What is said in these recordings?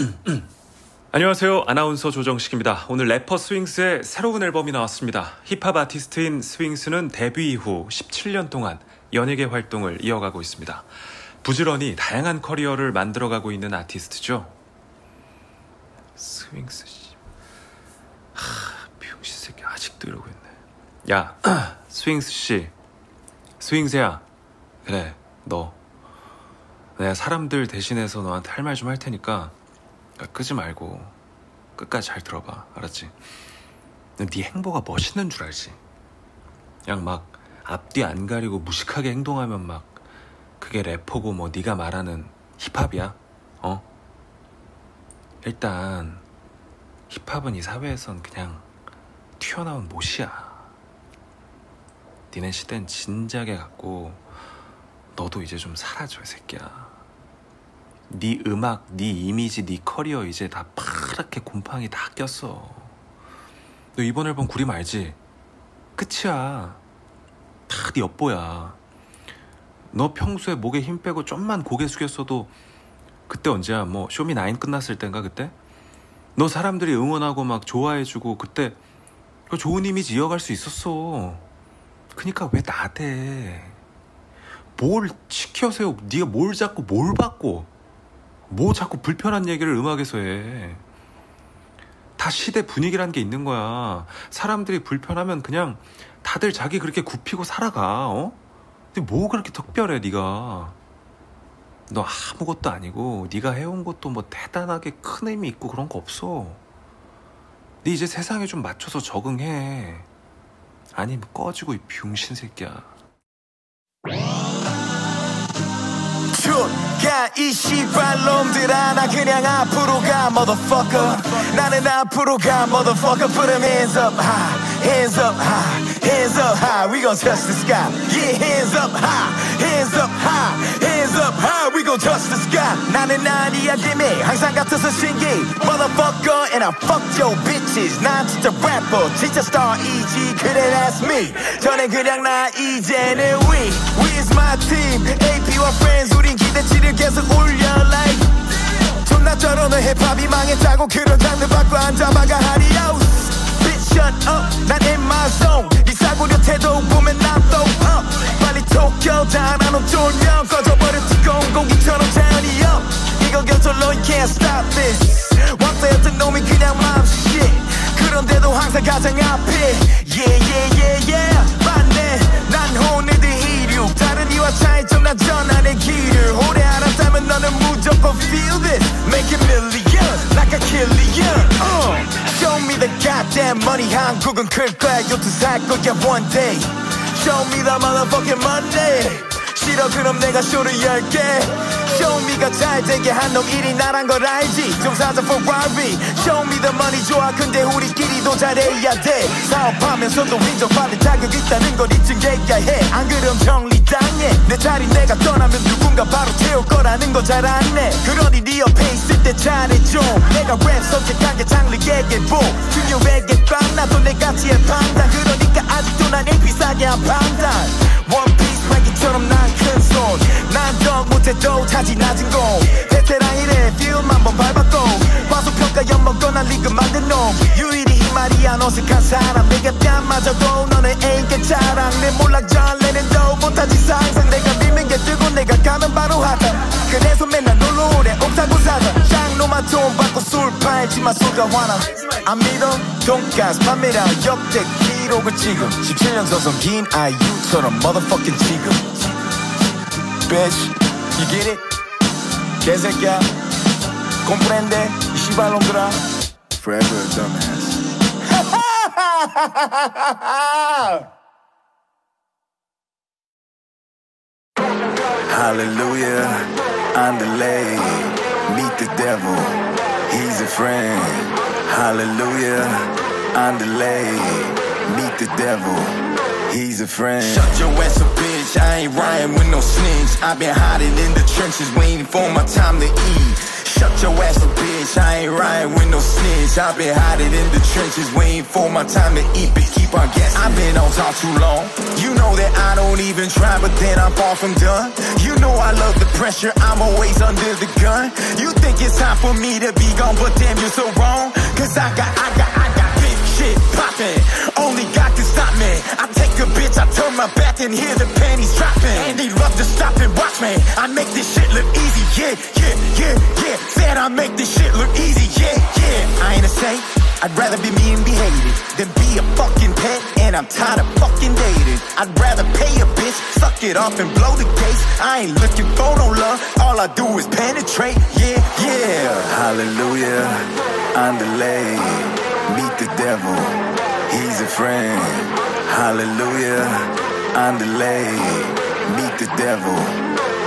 안녕하세요. 아나운서 조정식입니다. 오늘 래퍼 스윙스의 새로운 앨범이 나왔습니다. 힙합 아티스트인 스윙스는 데뷔 이후 17년 동안 연예계 활동을 이어가고 있습니다. 부지런히 다양한 커리어를 만들어가고 있는 아티스트죠. 스윙스 씨. 하, 병신 새끼 아직도 이러고 있네. 야, 스윙스 씨. 스윙스야. 그래, 너. 내가 사람들 대신해서 너한테 할 말 좀 할 테니까 끄지 말고 끝까지 잘 들어봐. 알았지? 네 행보가 멋있는 줄 알지? 그냥 막 앞뒤 안 가리고 무식하게 행동하면 막 그게 래퍼고 뭐 네가 말하는 힙합이야? 어? 일단 힙합은 이 사회에선 그냥 튀어나온 못이야. 니네 시대는 진작에 갔고 너도 이제 좀 사라져 이 새끼야. 네 음악, 네 이미지, 네 커리어 이제 다 파랗게 곰팡이 다 꼈어. 너 이번 앨범 구림 알지? 끝이야. 다 네 업보야. 너 평소에 목에 힘 빼고 좀만 고개 숙였어도 그때 언제야? 뭐 쇼미 nine 끝났을 땐가 그때? 너 사람들이 응원하고 막 좋아해주고 그때 그 좋은 이미지 이어갈 수 있었어. 그니까 왜 나대? 뭘 시켜세요? 네가 뭘 잡고 뭘 받고 뭐 자꾸 불편한 얘기를 음악에서 해. 다 시대 분위기란 게 있는 거야. 사람들이 불편하면 그냥 다들 자기 그렇게 굽히고 살아가. 어? 근데 뭐 그렇게 특별해 네가? 너 아무것도 아니고 네가 해온 것도 뭐 대단하게 큰 의미 있고 그런 거 없어. 네 이제 세상에 좀 맞춰서 적응해. 아니면 꺼지고 이 병신 새끼야. 이 씨발놈들아 나 그냥 앞으로 가 motherfucker 나는 앞으로 가 motherfucker put them hands up high hands up high hands up high we gon' touch the sky yeah hands up high hands up high hands up high we gon' touch the sky 나는 아니야 김에 항상 같아서 신기 motherfucker and I fuck your bitches 난 진짜 rapper 진짜 star이지 그래 that's me 저는 그냥 나 이제는 we we is my team AP와 friends 우린 기대치를 계속 올려 like 존나 쩔어는 힙합이 망했다고 그런 장르 바꿔 앉아봐가 하리오스 Bitch Shut up 난 in my zone. 네 싸구려 태도 보면 난또 up 빨리 토끼어 다나놓 쫄면 꺼져버려 뜨거운 공기처럼 자연이 up 이거 겨절로 you can't stop this. 왕따였던 놈이 그냥 맘씨. 그런데도 항상 가장 앞에. Yeah yeah yeah yeah. 맞네. 난 오늘도 이륙 다른 이와 차이점 난 전환의 길을. 오래 알았다면 너는 무조건 feel this. Make it million like a killian uh. Show me the goddamn money 한국은 클 거야 요트 살 거야 one day Show me the motherfucking money 싫어 그럼 내가 쇼를 열게. 쇼미가 잘 되게 한 놈 일이 나란 걸 알지? 좀 사자 Ferrari me the money 좋아. 근데 우리끼리도 잘해야 돼. 사업하면서도 인정받을 자격 있다는 걸 인증해야 해안 그럼 정리당해. 내 자리 내가 떠나면 누군가 바로 태울 거라는 거 잘 아네 그러니 네 옆에 있을 때 잘해줘. 내가 랩 선택한 게 장르에게 뭐? 중요하겠다. 나도 내 가치에 판단. 그러니까 아직도 난 비싸게 한 판단. Piece 말기처럼 난 큰손난적 못해도 차지 낮은 곳 베테랑이래 필만 번 밟았고. 과소평가 엿먹고 난 리그 만든 놈. 유일히 이 말이 안 어색한 사람 내가 뺨맞아도 너는 ain't 게 자랑. 내 몰락 전래는도 못하지 상상 내가 밀면 게 뜨고 내가 가면 바로 하다. 그래서 맨날 놀러 오래 사자 쌍로만 돈 받고 술 팔지만 술과 화나. 안 믿어? 돈가스 판매량 역대 기 록을 지금 17년 전선 긴 아이유처럼 motherfucking 지금 bitch you get it? 개새끼야 comprende 이 씨발놈들아 forever a dumbass Hallelujah, on delay. Meet the devil, he's a friend. Hallelujah, on delay. Meet the devil, he's a friend. Shut your ass up, bitch. I ain't riding with no snitch. I've been hiding in the trenches, waiting for my time to eat. Shut your ass up, bitch. I ain't riding with no snitch. I've been hiding in the trenches, waiting for my time to eat, but keep on guessing. I've been on top too long. You know that I don't even try, but then I'm far from done. You know I love the pressure, I'm always under the gun. You think it's time for me to be gone, but damn, you're so wrong. Cause I got, I got, I got shit poppin'. Only God can stop me. I take a bitch, I turn my back and hear the panties dropping. And they love to stop and watch me. I make this shit look easy, yeah, yeah, yeah, yeah. Said I make this shit look easy, yeah, yeah. I ain't a saint. I'd rather be me and be hated than be a fucking pet, and I'm tired of fucking dating. I'd rather pay a bitch, suck it off and blow the case. I ain't looking for no love, all I do is penetrate, yeah, yeah. Hallelujah, the devil, he's a friend. Hallelujah, I'm delayed. Meet the devil.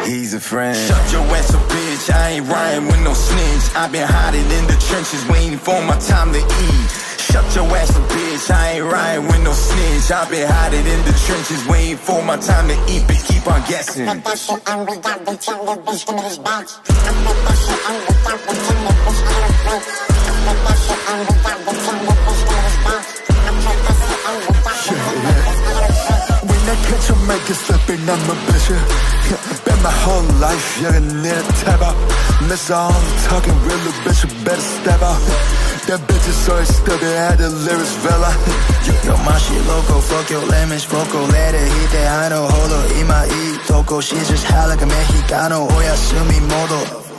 He's a friend. Shut your ass up, bitch. I ain't riding with no snitch. I've been hiding in the trenches, waiting for my time to eat. Shut your ass up, bitch. I ain't riding with no snitch. I've been hiding in the trenches, waiting for my time to eat, but keep on guessing. Put that shit on, we got the tell the bitch, give me this badge. I put that shit on, we got the tell the bitch, I don't break. I put that shit on, we got the tell the bitch, give me A mic, it's slipping, I'm a bitch. Yeah, been my whole life, yeah, near the tab out. Miss all the talking, real bitch, you better step out. That bitch is so stupid, had the lyrics fella. Yo, my shit loco, fuck your lemons, foco Let it hit that hano, holo, ima y toco Shit just high like a mexicano, hoy asumi modo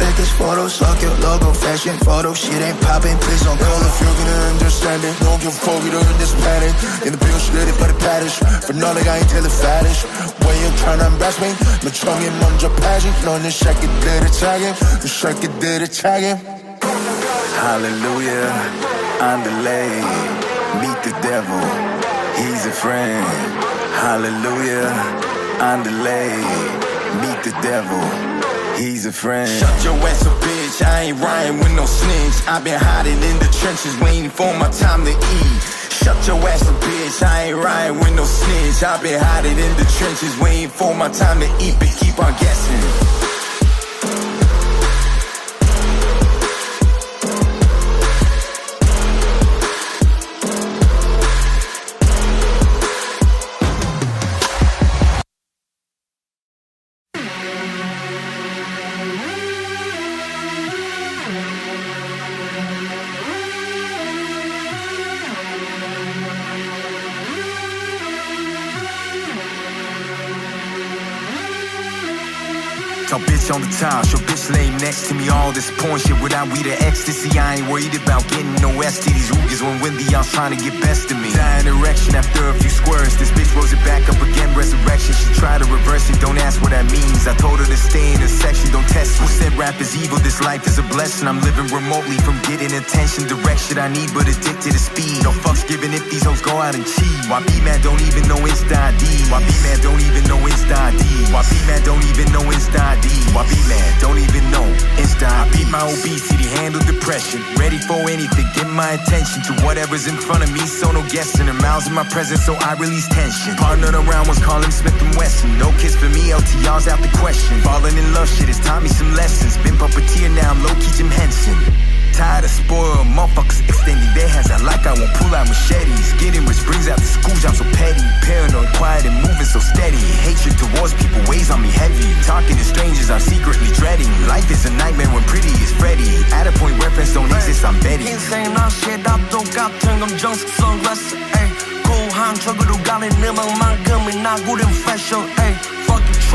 Fake as photo, suck your logo, fashion photo Shit ain't popping, please don't Girl, call if you can understand it, don't give a fuck, you don't understand it. In the bill, shit, it, but it paddles. For no, like I ain't tell it faddish. When you tryna embarrass me, my tongue in 먼저 passion. 너는 새끼들을 차게, 그 새끼들을 차게. Hallelujah, I'm delayed. Meet the devil, he's a friend. Hallelujah, I'm delayed. Meet the devil, he's a friend. Shut your ass up, bitch. I ain't riding with no snitch. I've been hiding in the trenches, waiting for my time to eat. Shut your ass up, bitch. I ain't riding with no snitch. I've been hiding in the trenches, waiting for my time to eat, but keep on guessing. On the top, your bitch lay next to me. All this porn shit without we the ecstasy. I ain't worried about getting no STDs. Rugas when windy, I'm trying to get best of me. Dying erection after a few squirts. This bitch rolls it back up again, resurrection. She tried to reverse it, don't ask what that means. I told her to stay in the section, don't test. Who said rap is evil? This life is a blessing. I'm living remotely from getting attention. Direction I need, but addicted to speed. No fucks given if these hoes go out and cheat. Why be mad? Don't even know Insta ID. Why be Why be mad? Don't even know Insta ID. Why be mad? Don't even know Insta I beat my obesity, handle depression. Ready for anything, get my attention to whatever's in front of me. So no guessing. Her mouths in my presence, so I release tension. Partnered around was calling Smith and Wesson. No kiss for me, LTR's out the question. Falling in love, shit has taught me some lessons. Been puppeteer now, I'm low key Jim Henson. Tired of spoiled motherfuckers extending their hands out like I won't pull out machetes. Getting rich brings out the school job so petty. Paranoid, quiet, and moving so steady. Hatred towards people weighs on me heavy. Talking to strangers, I'm secretly dreading. Life is a nightmare when pretty is Freddy. At a point reference don't exist, I'm betting. 인생 낚시에 다 똑같은 검정색 선글라스 에이 고한 척으로 가는 음악만큼은 나구름 패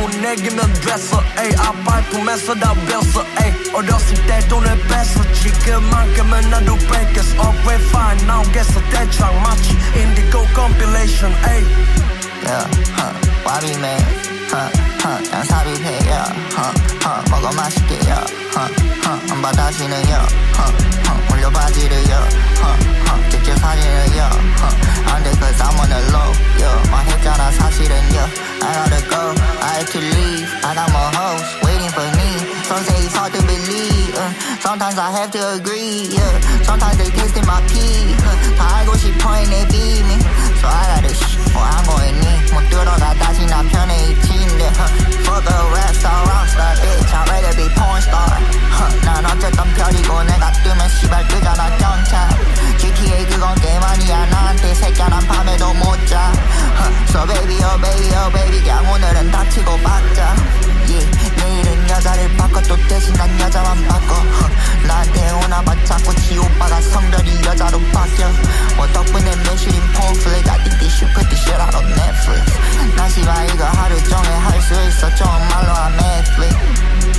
이돈 내기면 됐어 에이 아파이품에서 다 배웠어 에이 어렸을 때 돈을 뺐었지 그만큼은 나도 breakers up we're fine 나오겠어 대창 마치 indigo compilation 에이 Yeah, huh, why be mad? huh, 난 삽입해요 huh, huh, 먹어 맛있게요 huh, huh, 안 받아지네요 huh, huh, 올려 바지를요 huh, huh, Sometimes I have to agree yeah. Sometimes they tasting my pee uh, 다 알고 싶어 내 비밀 So I gotta shh 뭐하고 있니 못 들어가 다시 남편의 입지인데 huh. Fuck a rap star rockstar bitch I'd rather be porn star. 난 어쨌든 별이고 내가 뜨면 씨발 뜨잖아 경찰 GTA 그건 게임 아니야 나한테 새끼야 난 밤에도 못자 huh. So baby oh baby oh baby 그냥 오늘은 다치고 박자 yeah. 내일은 여자를 바꿔 또 대신 난 여자만 바꿔. 나한테 오나 봐 자꾸 지 오빠가 성별이 여자로 바뀌어. 뭐 덕분에 매실인 폰플레이 I think this shit 나 씨발 이거 하루 종일 할 수 있어 좋은 말로 I'm Netflix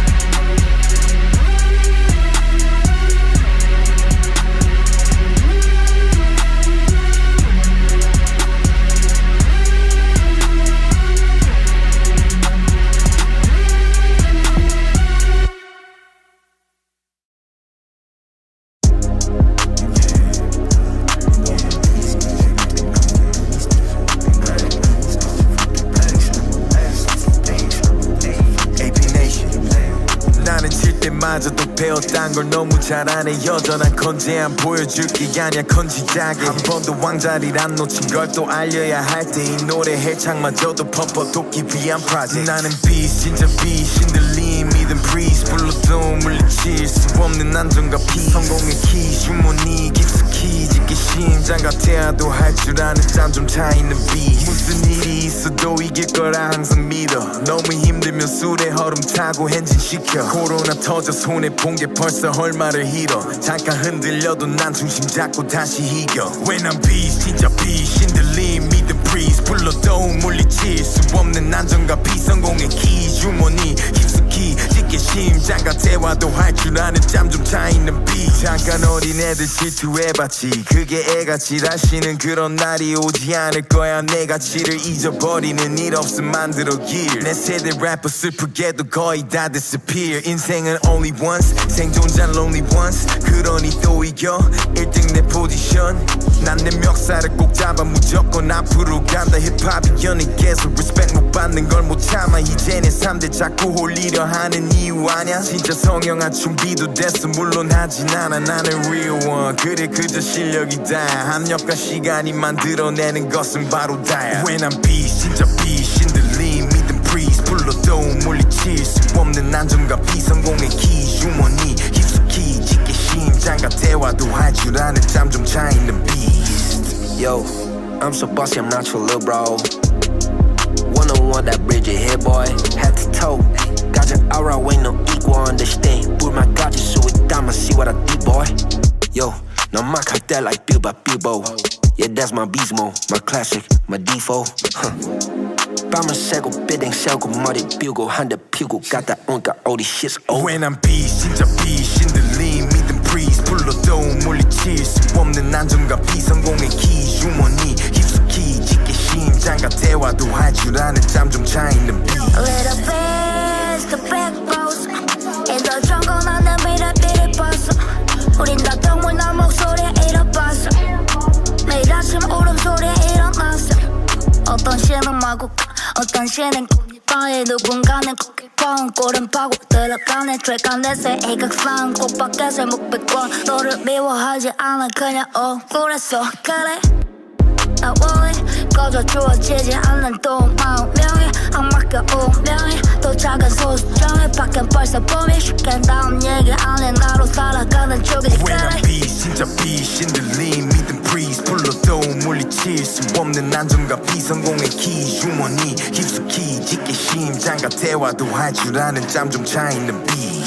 걸 너무 잘하네. 여전한 건지 안 보여줄 게 아니야 건지자게 한 번도 왕자리란 놓친 걸 또 알려야 할 때 이 노래 해창마저도 퍼퍼돋기 위한 프로젝트 나는 비스 진짜 비스 신들림 믿음 프리스 불러도 물리칠 수 없는 안정과 피 성공의 키 주머니 깊숙이 짙게 심장 같아도 할 줄 아는 짬좀 차이는 비 무슨 일이 있어도 이길 거라 항상 믿어. 너무 힘들면 술에 허름 타고 행진 시켜 코로나 터져 손에 본 게 벌써 얼마를 잃어. 잠깐 흔들려도 난 중심 잡고 다시 이겨. 왜난 비스 진짜 비스 신들림 믿음 프리즈 불러도 물리칠 수 없는 안정과 비 성공의 키 주머니 깊숙이 짙게 심장과 대화도 할 줄 아는 짬 좀 차이는 비 잠깐 어린애들 질투해봤지. 그게 애가 지라시는 그런 날이 오지 않을 거야. 내가 지를 잊어버리는 일 없음 만들어길. 내 세대 래퍼 슬프게도 거의 다 disappear. 인생은 only once 생존자는 lonely once. 그러니 또 이겨. 1등 내 포지션. 난 내 멱살을 꼭 잡아. 무조건 앞으로 간다. 힙합이 연애 계속 respect 못 받는 걸 못 참아. 이제 내 3대 자꾸 홀리려 하는 이유 아냐? 진짜 성형한 준비도 됐어. 물론 하진 않아. 나는 real one. 그래 그저 실력이다 합력과 시간이 만들어내는 것은 바로 다야. 왜난 비스 진짜 비스 신들림 믿음 프리즈 불러도 물리칠 수 없는 안정과 비성공의 키 주머니 깊숙이 짙게 심장과 대화도 할 줄 아는 짬 좀 차이는 비스트 Yo, I'm so bossy, I'm not your little bro. One on one, that bridge it hit, boy. Head to toe. Got your aura, ain't no equal, understand. Put my got you, so it down, I see what I do, boy. Yo, now my cartel like Bilbo, Bilbo. Yeah, that's my beast mode, my classic, my default. Huh. 밤을 새고 비딩 세우고 머리 비우고 한대 피우고 갔다 오니까 all these shit's over 왜난 비스 진짜 비스 신들림 믿음 프리즈 불러도 물리칠 수 없는 안정과 비성공의 키 주머니 깊숙 심장과 대화도 할 줄 아는 짬좀 차이는 비 Little bit, the back rows. In the jungle 나는 미래 비를 봤어. 우린 다 동물나 목소리에 잃어봤어. 매일 아침 울음소리에 일어났어. 어떤 신은 마구가 어떤 신은 고기방에 누군가는 고기방 꼬른 파고 들어가네. 새 이각상 꽃밖에서 묵비권 너를 미워하지 않아. 그냥 억울했어. 그래 나 원해 꺼져 주어지지 않는 명예 악마가 운명이 또 작은 소수정에 밖엔 벌써 봄이 쉽게 다음 얘기 안해 나로 살아가는 쪽이지. 왜난 그래. 비스 진짜 비스 신들림 믿음 프리즈 불러도 물리칠 수 없는 안정과 비성공의 키 주머니 깊숙이 짙게 심장과 대화도 할 줄 아는 짬 좀 차이는 비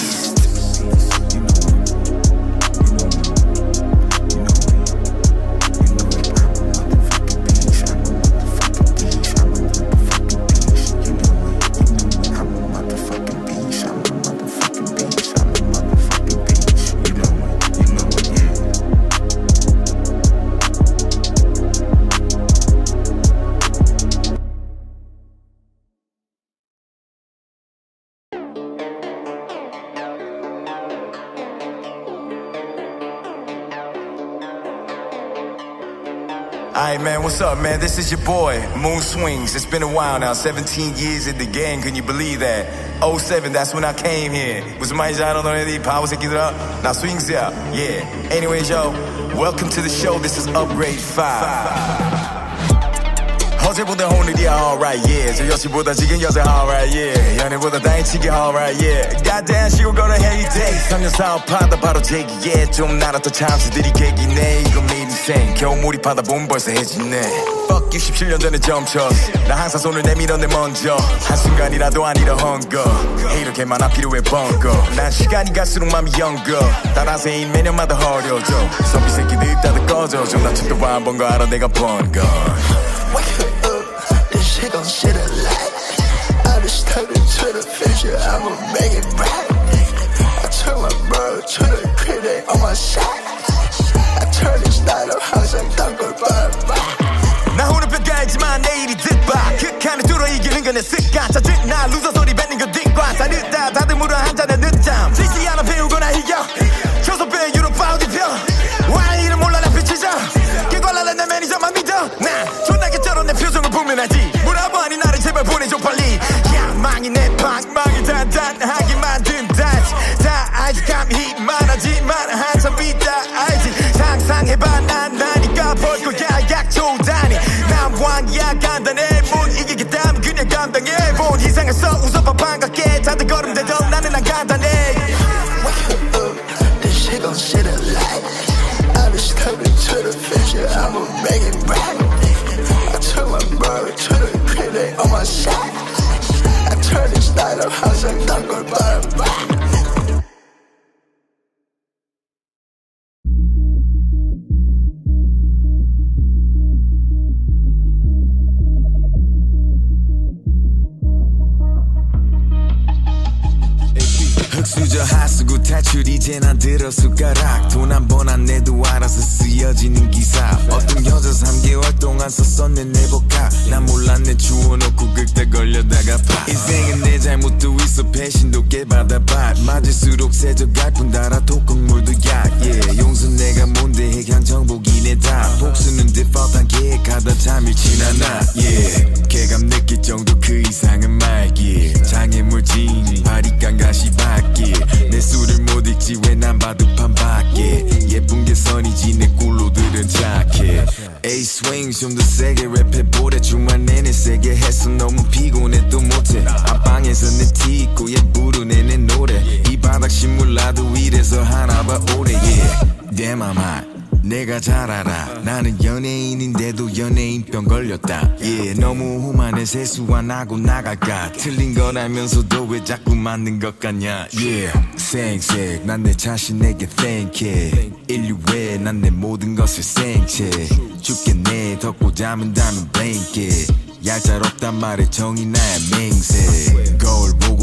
Alright, man, what's up, man? This is your boy, Moon Swings. It's been a while now, 17 years in the game, can you believe that? 07, that's when I came here. Was my job on any powers to get it up? Now swings yeah. yeah. Anyways, yo, welcome to the show. This is Upgrade 5. 어제보다 오늘이야 alright yeah. 저 여친보다 지금 여자 alright yeah. 연애보다 다행치기 alright yeah. goddamn 시골 걸어 hey day. 3년 사업하다 바로 제기에 좀 날았던 참새들이 계기네. 이건 내 인생 겨우 몰입하다 보면 벌써 해지네. Fuck you 17년 전에 점쳤어 나 항상 손을 내밀어내 먼저. 한순간이라도 아니라 헝거 이렇게 많아 필요해 번거 난 시간이 갈수록 맘이 영거 따라서 인 매년마다 어려져. 선비 새끼들 다들 꺼져. 좀 낮춰도 한번 거 알아 내가 번거 this shit gon' shit a lot. I just stepped into the future, I'ma make it right. I took my bro to the crib, they on my side. I turn this night up, 항상 딴걸 바라봐. 나 오늘 평가했지만 내일이 득봐 극한을 뚫어 이기는 건내 습관 짜증 나 루저 소리 뱉는 건 뒷관 다 늦다 야망이 내 방망이 단단하게 만든 단지. 다 알지 감히 말하지만 한참 있다 알지. 상상해봐 난 나니까 볼 거야. 약초 다니 난 왕이야 간단해. 못 이기겠다면 그냥 감당해. 본 이상해서 웃어봐 반갑게. 다들 걸음 대도 나는 안 간단해. This shit gon' shit a lot. I just stepped into the future, I'ma make it 흙수저 하수구 탈출 이제 난 들어 숟가락. 돈 한 번 안 내도 알아서 쓰여지는 기사. 어떤 여자 3개월 동안 썼었네 내복합. 난 몰랐네 주워놓고 그때 걸려다가 파 인생은 내 잘못도 있어 배신도 깨받아봐. 맞을수록 세져갈 뿐 달아 독극물도 약. Yeah. 용서 내가 뭔데 해강 정복이네 다. 복수는 디폴트한 계획하다 잠이 지나나. Yeah. 개감 느낄 정도 그 이상은 말기. 장애물 진 바리깡 가시 밖에 내 술을 못 읽지 왜 난 바둑판 밖에. 예쁜 게 선이지 내 꿀 로들은 착해 스윙 좀더 세게 랩해보래 주말 내내 세게 했어. 너무 피곤해 또 못해. 안방에서 내티 입고 얘 부르네 내 노래. 이 바닥 신물 나도 이래서 하나 봐 오래. Yeah. Damn 내가 잘 알아. 나는 연예인인데도 연예인병 걸렸다. yeah, 너무 험한해 세수 안 하고 나갈까. 틀린 걸 알면서도 왜 자꾸 맞는 것 같냐. yeah. 생색 난 내 자신에게 thank it 인류에 난 내 모든 것을 생채 죽겠네 덮고 잠은 다는 blanket. 얄짤없단 말에 정이 나야 맹세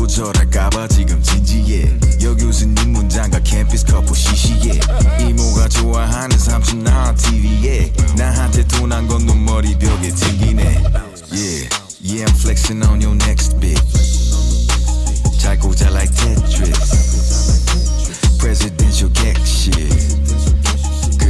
거울 보고 절할까봐 지금 진지해 이 문장과 캠피스 커플 시시해 이모가 좋아하는 삼촌 나 TV에 나한테 돈안건 눈머리 벽에 튕기네 Yeah, yeah I'm flexing on your next bitch 잘 꽂아 like Tetris Presidential shit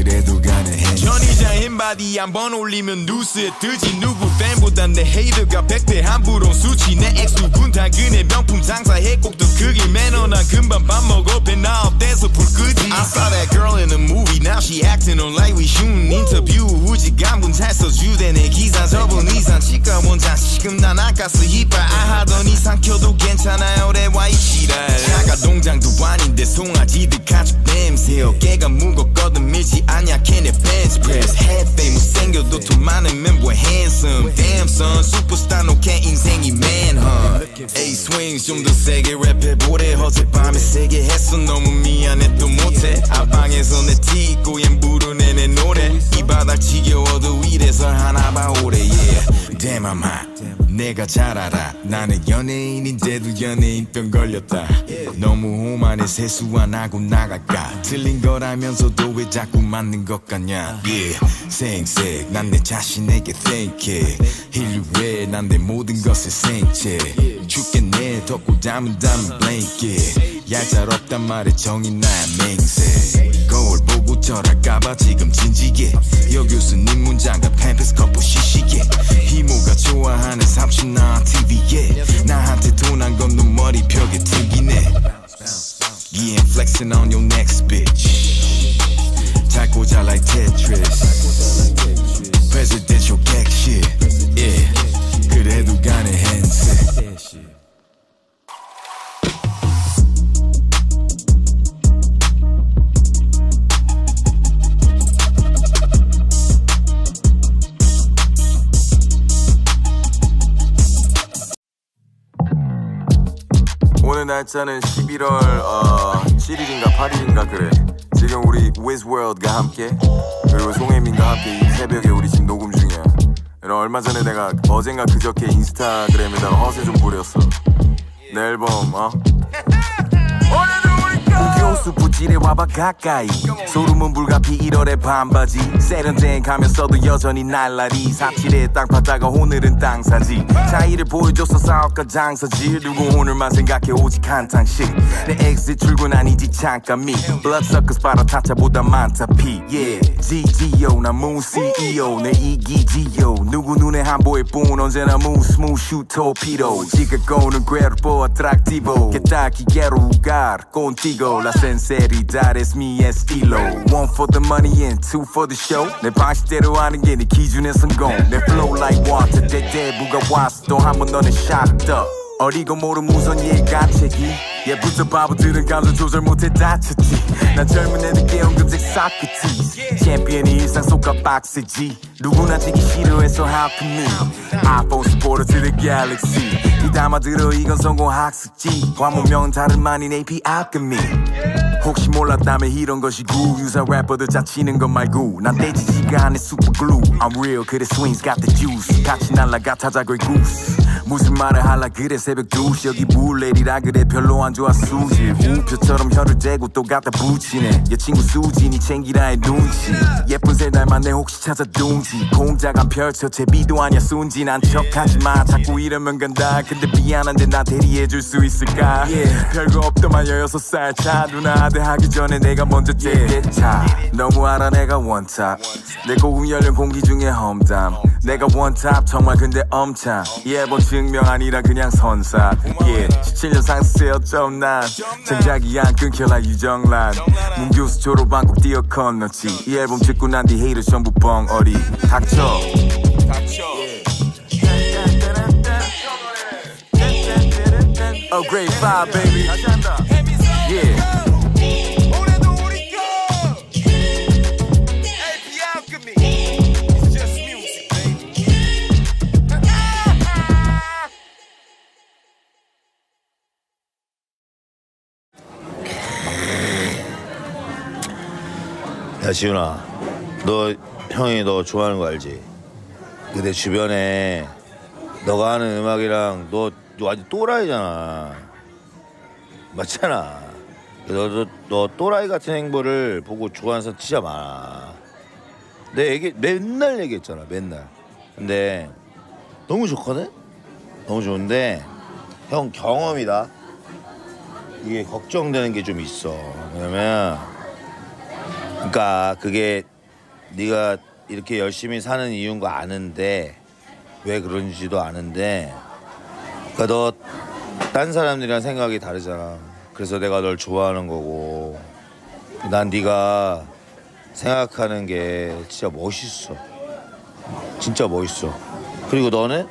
그래도 가능해. 전이자 흰바디 한번 올리면 뉴스에 뜨지. 누구 팬보단 내 헤이터가 백배 함부로 수치. 내 엑스 군탄근의 명품 장사해 꼭더 크게 매너 난 금방 밥 먹어. 배나 업돼서 불 끄지. I saw that girl in a movie. Now she acting on like we shooting. 인터뷰 우지 간분 잘 써 주대 내 기사 저번 이상. 치과 원장 지금 난 아까스 이빨 아 하던 이상 켜도 괜찮아요. 내 와이치라. 차가 농장도 아닌데 송아지들 가죽 냄새 어깨가 무겁거든. 밀지 않냐 걔네 벤치프레스 햇페이 못생겨도 돈뭐 handsome. Damn son superstar 노캔 인생이 manhunt 에이 swings 좀더 세게 랩해보래. 어젯밤에 세게 했어. 너무 미안해 또 못해. 앞방에서 내 티 입고 얜 부르네 내 노래. 이 바닥 지겨워도 이래서 하나 봐 오래 yeah. Damn I'm hot 내가 잘 알아. 나는 연예인인데도 연예인병 걸렸다. 너무 오만해 세수 안 하고 나갈까? 틀린 걸 알면서도 왜 자꾸 맞는 것 같냐? Yeah. 생색 난 내 자신에게 thank it 인류에 난내 모든 것을 생채 죽겠네 덮고 잠은 담은 blanket. 얄짤없단 말에 정이 나야 맹세 절할까봐 지금 진지해 여 교수님 문장갑 캠퍼스 커플 시시게 희모가 좋아하는 삼촌 나 TV에 나한테 돈안건 머리 벽에 특이네 Yeah, I'm flexing on your next bitch 잘 꽂아 like Tetris Presidential gag shit Yeah 그래도 가네 핸 날짜는 11월 어, 7일인가 8일인가 그래. 지금 우리 위즈월드가 함께 그리고 송혜민과 함께 이 새벽에 우리 지금 녹음 중이야. 그럼 얼마 전에 내가 어젠가 그저께 인스타그램에다가 허세 좀 부렸어. 내 앨범 어? 교수 부지에 와봐 가까이. 소름은 불가피 1월의 반바지. 세련된 가면 써도 여전히 날라리. 사칠에 땅 파다가 오늘은 땅 사지. 차이를 보여줘서 싸울까 장사지. 누구 오늘만 생각해 오직 한 탕씩. 내 엑스 출근 아니지 잠깐미. Bloodsuckers 빨아타차보다 많다 피 Yeah. GGO 나 moon CEO 내 이기지요. 누구 눈에 안 보일 뿐 언제나 move smooth shoot torpedo 지가고는 cuerpo atractivo que tal que quiero jugar contigo la sinceridad es mi estilo one for the money and two for the show 내 방식대로 하는 게 네 기준의 성공 내 flow like water 대대부가 왔어 또 한 번 너는 shocked up 어리고 모른 무선 일가책이. 예부터 바보들은 감정 조절 못해 다쳤지. 난 젊은 애들께 엉금색 소크티스 챔피언이 일상 속과 빡세지. 누구나 지기 싫어해서 how come me iPhone 스포터 to the galaxy 이 담아들어 이건 성공 학습지. 과목명은 다름 아닌 AP alchemy 혹시 몰랐다면 이런 것이 구. 유사 래퍼들 짜치는 것 말고 난 떼지지가 않은 슈퍼글루 I'm real 그래 swings got the juice. 같이 날라가 타자 거의 goose. 무슨 말을 할라 그래 새벽 2시. 여기 물내리라 그래 별로 안 좋아 수질 우표처럼 혀를 대고 또 갖다 붙이네. 얘 친구 수진이 챙기라의 눈치. 예쁜 새 날만 내 혹시 찾아 둥지. 공작 안 펼쳐 제비도 아니야 순진한 척하지마. 자꾸 이러면 간다. 근데 미안한데 나 대리해줄 수 있을까? Yeah. 별거 없더만 16살 차 누나 아들 하기 전에 내가 먼저 째겠차 너무 알아 내가 원탑. 내 고급 연령 공기 중에 험담. 내가 원탑 정말 근데 엄참 예본 증명 아니라 그냥 선사. yeah. 17년 상승세 어쩜 난. 장작이 안 끊겨라 유정란. 문교수 졸업한 꼭 뛰어 건너지. 이 앨범 듣고 난 뒤 헤이를 전부 뻥어리. 닥쳐. Oh grade 5 baby 야 지훈아 너 형이 너 좋아하는 거 알지? 근데 주변에 너가 하는 음악이랑 너, 너 완전 또라이잖아. 맞잖아. 너도 너 또라이 같은 행보를 보고 좋아하는 사람 진짜 많아. 내 얘기 맨날 얘기했잖아 맨날. 근데 너무 좋거든? 너무 좋은데 형 경험이다. 이게 걱정되는 게 좀 있어. 왜냐면 그러니까 그게 네가 이렇게 열심히 사는 이유인 거 아는데 왜 그런지도 아는데 그러니까 너 딴 사람들이랑 생각이 다르잖아. 그래서 내가 널 좋아하는 거고 난 네가 생각하는 게 진짜 멋있어. 진짜 멋있어. 그리고 너는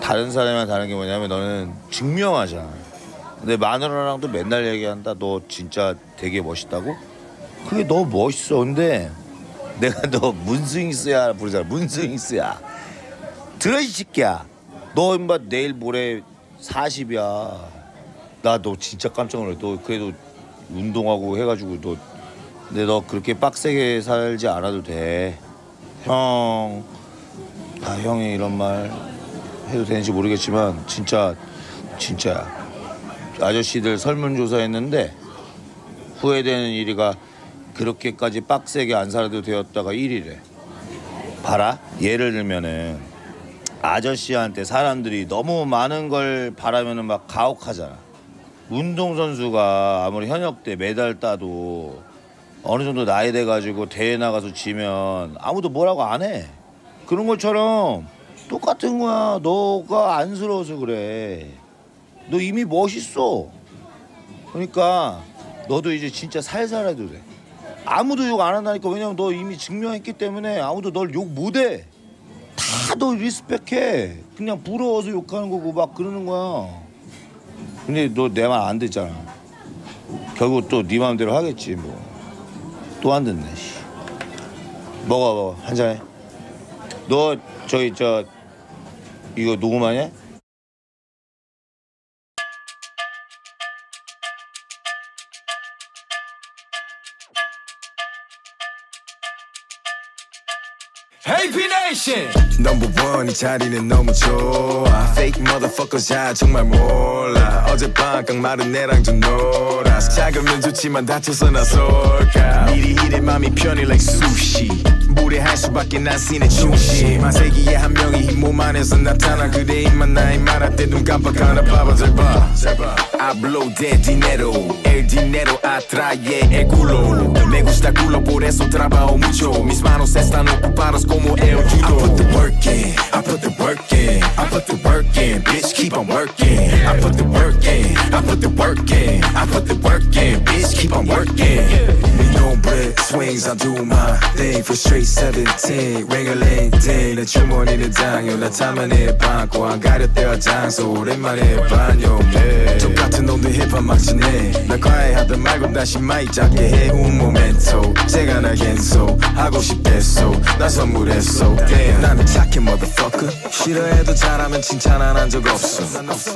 다른 사람이랑 다른 게 뭐냐면 너는 증명하잖아. 근데 마누라랑도 맨날 얘기한다. 너 진짜 되게 멋있다고? 그게 너무 멋있어. 근데 내가 너 문스윙스야 부르잖아. 문스윙스야. 들어 이 새끼야. 너 임마 내일 모레 40이야. 나 너 진짜 깜짝 놀래. 너 그래도 운동하고 해가지고 너 근데 너 그렇게 빡세게 살지 않아도 돼. 형, 아 형이 이런 말 해도 되는지 모르겠지만 진짜 진짜 아저씨들 설문조사했는데 후회되는 일이가 그렇게까지 빡세게 안 살아도 되었다가 1위래. 봐라. 예를 들면은 아저씨한테 사람들이 너무 많은 걸 바라면은 막 가혹하잖아. 운동선수가 아무리 현역 때 메달 따도 어느 정도 나이 돼 가지고 대회 나가서 지면 아무도 뭐라고 안 해. 그런 것처럼 똑같은 거야. 너가 안쓰러워서 그래. 너 이미 멋있어. 그러니까 너도 이제 진짜 살살 해도 돼. 아무도 욕 안 한다니까 왜냐면 너 이미 증명했기 때문에 아무도 널 욕 못해. 다 너 리스펙해. 그냥 부러워서 욕하는 거고 막 그러는 거야. 근데 너 내 말 안 듣잖아. 결국 또 네 마음대로 하겠지 뭐. 또 안 듣네. 씨. 먹어 먹어 한 잔해. 너 저기 저 이거 녹음하냐? P Nation Number one 이 자리는 너무 좋아. Fake motherfuckers 야 정말 몰라. 어젯밤 깡마른 애랑 좀 놀아. 작으면 좋지만 다쳐서 나설까. 미리 이래 맘이 편해 like sushi 무례할 수밖에 난 씬의 중심 한 세기에 한 명이 이 몸 안에서 나타나 그대 입만 나이 말할 때 눈 깜빡하나 봐봐 잘봐 Hablo de dinero El dinero atrae el culo Me gusta culo por eso trabajo mucho Mis manos están ocupadas como el judo I put the work in I put the work in I put the work in Bitch keep on working I put the work in I put the work in I put the work in Bitch keep on working Mi nombre swings I do my thing For straight 17 ring-a-ling-ting 내 주머니는 당연 나타만의 방고 안 가렸대어 장소. 오랜만에 반영해. 똑같은 놈들 힙합 막 지내. 나 과외하던 말고 다시 마이 작게 해. un momento 제가 날 겐소. 하고 싶댔어 나 선물했어 Damn. 나는 착해 motherfucker. 싫어해도 잘하면 칭찬 안 한 적 없어.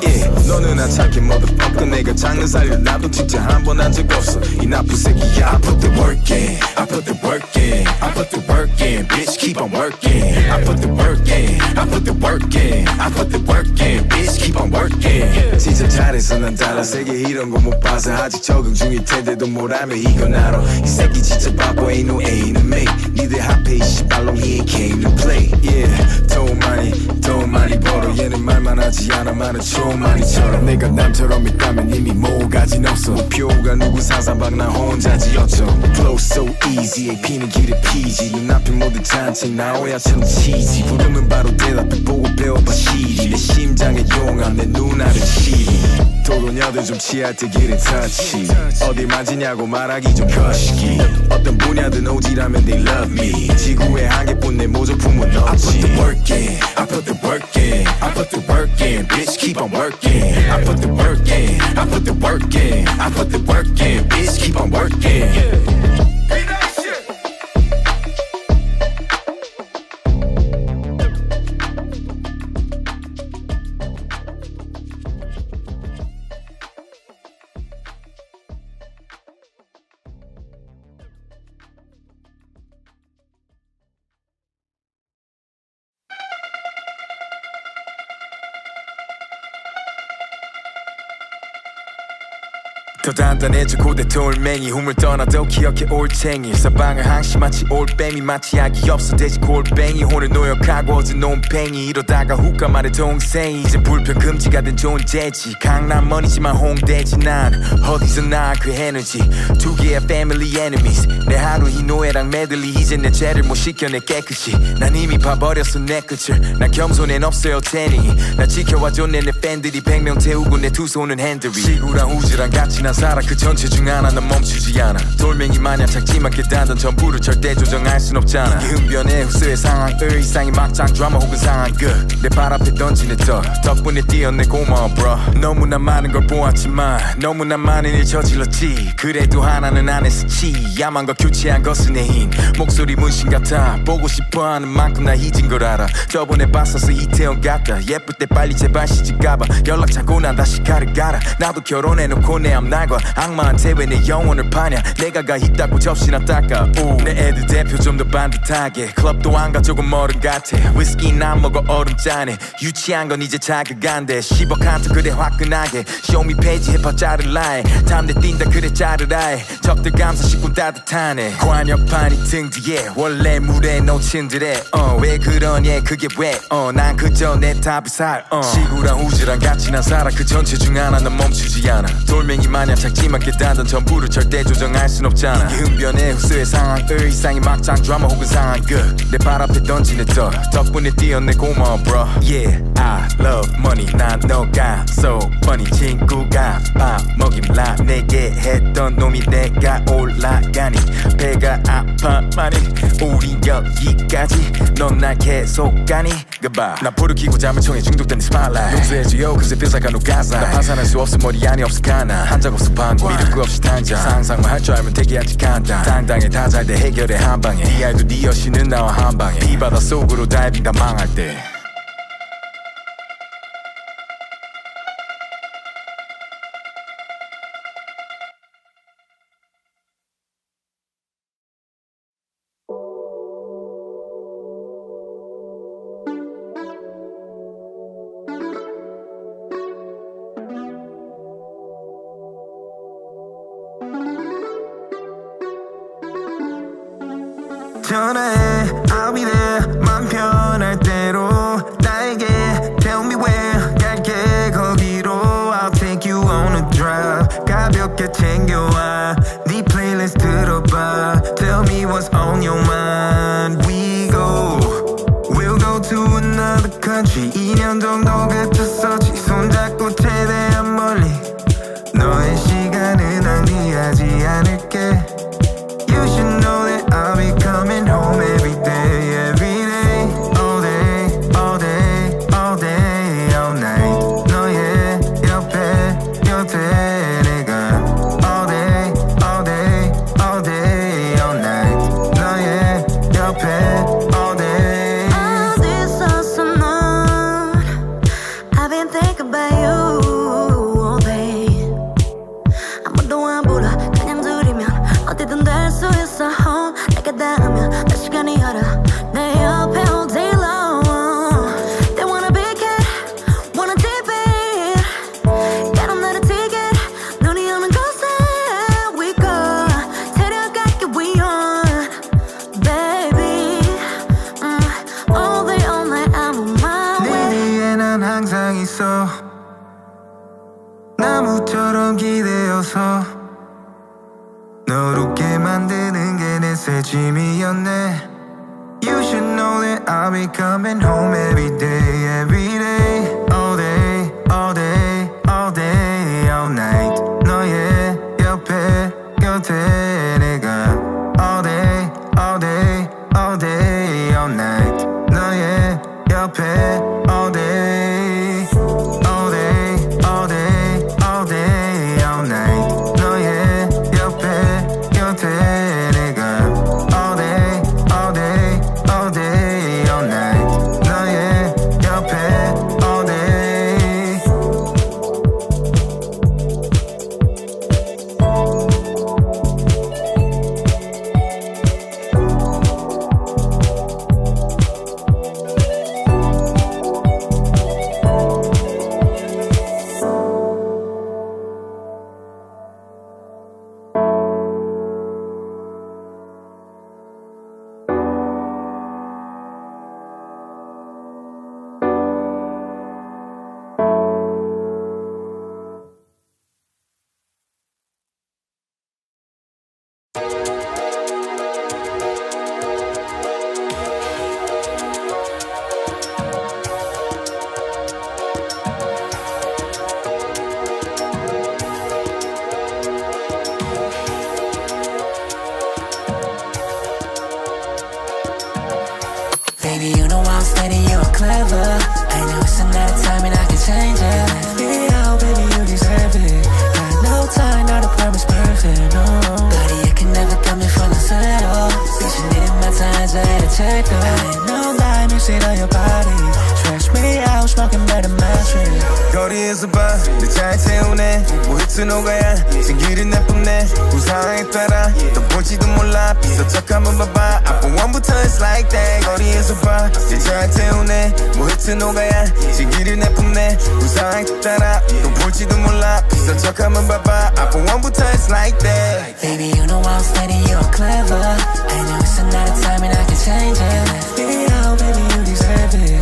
yeah 너는 나 착해 motherfucker. 내가 장르 살려. 나도 진짜 한 번 한 적 없어. 이 나쁜 새끼야 I put the work in. I put the work in. I put the work in bitch keep on working I put the work in I put the work in I put the work in bitch keep on working 진짜 잘해서 난 달라 세계 이런 거 못 봐서 아직 적응 중일 텐데도 뭘 알면 이건 알아 이 새끼 진짜 바보 ain't no A no me 니들 합해 이 씨발놈 he ain't came to play yeah 돈 많이 돈 많이 벌어 얘는 말만 하지 않아 말은 초만이처럼 내가 남처럼 있다면 이미 뭐가진 없어 표가 누구 사사박 나 혼자 지었죠 Flow so easy AP는 길에 피지 눈앞 에 모두 잔치 나 오야처럼 치지 부르면 바로 대답해 보고 배워봐 Siri 내 심장의 용암 내 눈알은 시리 도도녀들 좀 취할 때 길에 터치 어디 맞으냐고 말하기 좀 거시기 어떤 분야든 오지라면 they love me 지구의 한 개뿐 내 모조품은 없지 I put the work in I put the work in I put the work in bitch keep on working I put the work in I put the work in I put the work in bitch keep on working 더 단단해져 고대 돌멩이 hum을 떠나도 기억해 올챙이 사방을 항시 마치 올빼미 마치 약이 없어 돼지 골뱅이. 혼을 노역하고 어제 논팽이. 이러다가 후가 말해 동생이. 이제 불편 금지가 된 존재지. 강남머니지만 홍대지. 난 어디서 나그 에너지? 두 개의 family enemies. 내 하루 이 노예랑 메들리. 이제 내 죄를 못 씻겨내 깨끗이. 난 이미 봐버렸어 내 끝을. 난 겸손엔 없어요 태닝이 나 지켜와줬네 내 팬들이. 백명 태우고 내 두 손은 핸들이 시구랑 우즈랑 같이 난 살아 그 전체 중 하나 난 멈추지 않아. 돌멩이 마냥 작지만 깨닫던 전부를 절대 조정할 순 없잖아. 이 흠변의 후스의 상황을 이상이 막장 드라마 혹은 상황 끝내 발 앞에 던지는 떡 덕분에 뛰어내 고마워 bro. 너무나 많은 걸 보았지만 너무나 많은 일 저질렀지. 그래도 하나는 안 했었지 야만 거 교체한 것은 내힘. 목소리 문신 같아. 보고 싶어 하는 만큼 나 잊은 걸 알아. 저번에 봤었어 이태원 같다 예쁠 때 빨리 제발 시집 가봐. 연락 찾고 난 다시 가를 가라. 나도 결혼해놓고 내 앞날 과 악마한테 왜 내 영혼을 파냐? 내가 가 있다고 접시나 닦아. 오. 내 애들 대표 좀 더 반듯하게. 클럽도 안 가 조금 어른 같아. 위스키 난 먹어 얼음 짜네 유치한 건 이제 자극한데 10억 한테 그래 화끈하게. 쇼미 페이지 힙합 자를라 해. 탐내 뛴다 그래 자르라 해. 적들 감사 식구 따뜻하네. 관역판이 등 뒤에. 원래 물에 놓친 듯해 어왜 그러냐 그게 왜어난 그저 내 답을 살 어. 시구랑 우즈랑 같이 난 살아. 그 전체 중 하나. 는 멈추지 않아. 돌멩이 마냥 마냥 작지만 깨닫던 전부를 절대 조정할 순 없잖아. 이 흡변의 후수의 상황을 이상이 막장 드라마 혹은 상황 끝내 발 앞에 던지는 저 덕분에 뛰어내 고마워 bro. Yeah I love money. 난 너가 so funny. 친구가 밥 먹임라. 내게 했던 놈이 내가 올라가니. 배가 아파 많이 우리 여기까지. 넌 날 계속 가니. Goodbye. 나 불을 켜고 잠을 청해 중독된 이 spotlight 용서해줘요 cause it feels like I know God's 나 파산할 수 없어 머리 안에 없어 가나. 한적 없어 미룰 거 없이 당장. 상상만 할 줄 알면 되게 아직 간단 당당해 다 잘 돼. 해결해 한 방에. 이 알도 네 여신은 나와 한 방에. 비바다 속으로 다이빙 다 망할 때 your mind We go We'll go to another country 2년 정도 그쳤었지 손잡고 최대한 멀리 너의 시간은 낭비하지 않을게 원부터 it's like that 거리에서 봐내잘 태우네 뭐 흩어놓아야 생기를 내뿜네 우상에 따라 또 볼지도 몰라 비서 척 한번 봐봐 아픈 원부터 it's like that Baby, you know I'm steady, you're clever. I know it's another time and I can change it. Left me out, baby, you deserve it.